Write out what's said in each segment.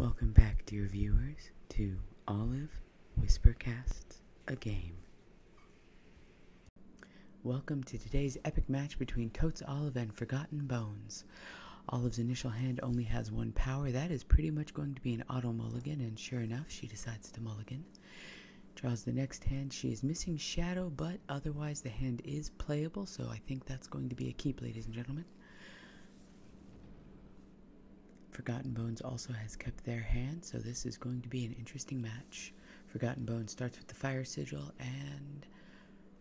Welcome back, dear viewers, to Olive Whispercasts, a game. Welcome to today's epic match between Totes Olive and Forgotten Bones. Olive's initial hand only has one power. That is pretty much going to be an auto mulligan, and sure enough, she decides to mulligan. Draws the next hand. She is missing Shadow, but otherwise the hand is playable, so I think that's going to be a keep, ladies and gentlemen. Forgotten Bones also has kept their hand, so this is going to be an interesting match. Forgotten Bones starts with the Fire Sigil and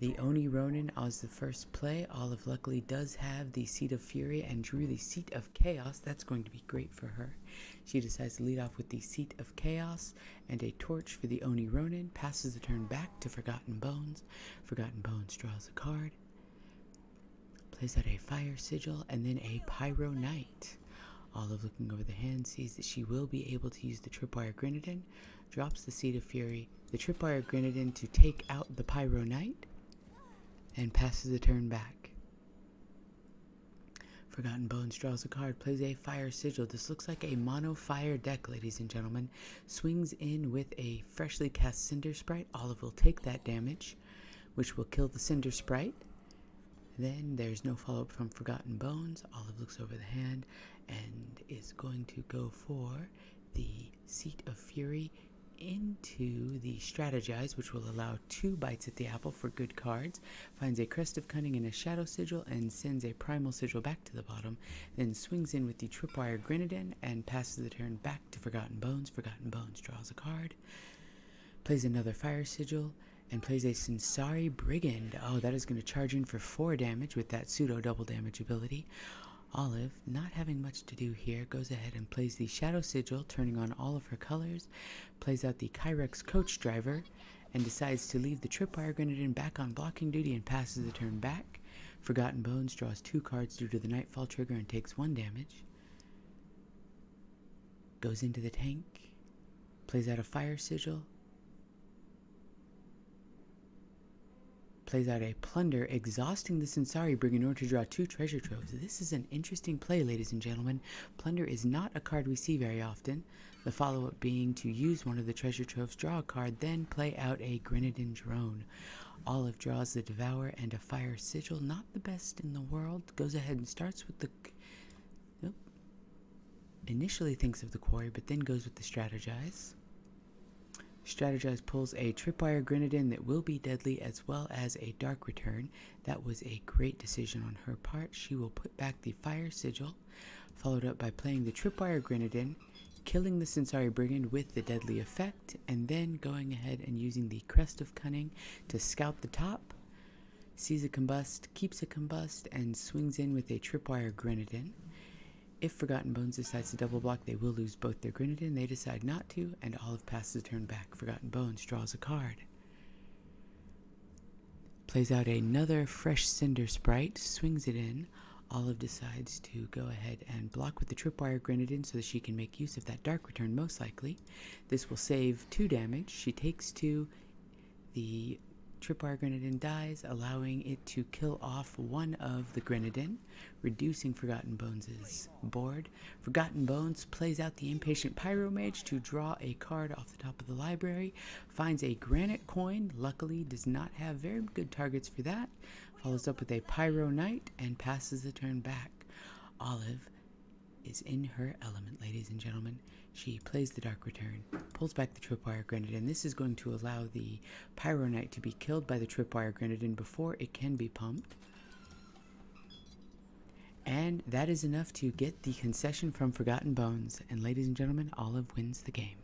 the Oni Ronin as the first play. Olive luckily does have the Seat of Fury and drew the Seat of Chaos. That's going to be great for her. She decides to lead off with the Seat of Chaos and a torch for the Oni Ronin. Passes the turn back to Forgotten Bones. Forgotten Bones draws a card. Plays out a Fire Sigil and then a Pyro Knight. Olive, looking over the hand, sees that she will be able to use the Tripwire Grenadin, drops the Seat of Fury, the Tripwire Grenadin to take out the Pyro Knight, and passes the turn back. Forgotten Bones draws a card, plays a Fire Sigil. This looks like a mono fire deck, ladies and gentlemen. Swings in with a freshly cast Cinder Sprite. Olive will take that damage, which will kill the Cinder Sprite. Then there's no follow up from Forgotten Bones. Olive looks over the hand and is going to go for the Seat of Fury into the Strategize, which will allow two bites at the apple for good cards. Finds a Crest of Cunning and a Shadow Sigil and sends a Primal Sigil back to the bottom. Then swings in with the Tripwire Grenadin and passes the turn back to Forgotten Bones. Forgotten Bones draws a card. Plays another Fire Sigil and plays a Sensari Brigand. Oh, that is going to charge in for 4 damage with that pseudo double damage ability. Olive, not having much to do here, goes ahead and plays the Shadow Sigil, turning on all of her colors, plays out the Kyrex Coach Driver, and decides to leave the Tripwire Grenadin back on blocking duty and passes the turn back. Forgotten Bones draws two cards due to the Nightfall trigger and takes one damage. Goes into the tank, plays out a Fire Sigil, plays out a plunder, exhausting the Sensari Brigand order to draw two treasure troves. This is an interesting play, ladies and gentlemen. Plunder is not a card we see very often. The follow-up being to use one of the treasure troves, draw a card, then play out a Grenadin Drone. Olive draws the Devour and a Fire Sigil, not the best in the world. Goes ahead and starts with the... Nope. Initially thinks of the Quarry, but then goes with the Strategize. Strategize pulls a Tripwire Grenadin that will be deadly as well as a Dark Return. That was a great decision on her part. She will put back the Fire Sigil, followed up by playing the Tripwire Grenadin, killing the Sensari Brigand with the deadly effect, and then going ahead and using the Crest of Cunning to scout the top, sees a combust, keeps a combust, and swings in with a Tripwire Grenadin. If Forgotten Bones decides to double block, they will lose both their Grenadin. They decide not to, and Olive passes the turn back. Forgotten Bones draws a card. Plays out another fresh Cinder Sprite, swings it in. Olive decides to go ahead and block with the Tripwire Grenadin so that she can make use of that Dark Return most likely. This will save 2 damage. She takes 2. The Tripwire Grenadin dies, allowing it to kill off one of the Grenadin, reducing Forgotten Bones' board. Forgotten Bones plays out the Impatient Pyromage to draw a card off the top of the library, finds a Granite Coin, luckily does not have very good targets for that, follows up with a Pyro Knight, and passes the turn back. Olive is in her element, ladies and gentlemen. She plays the Dark Return, pulls back the Tripwire Grenadin. This is going to allow the Pyro Knight to be killed by the Tripwire Grenadin before it can be pumped. And that is enough to get the concession from Forgotten Bones. And ladies and gentlemen, Olive wins the game.